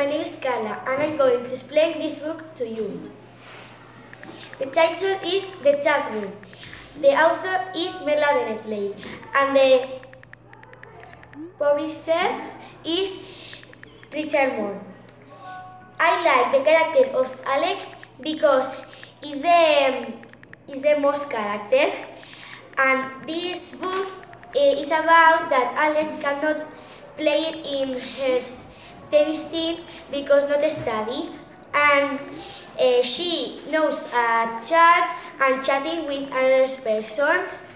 my name is Carla and I'm going to explain this book to you. The title is The Chat Room. The author is Merla Bennetley and the publisher is Richard Moore. I like the character of Alex because he's the, is the most character and this book uh, is about that Alex cannot play in her tennis team because not study and uh, she knows a chat and chatting with other persons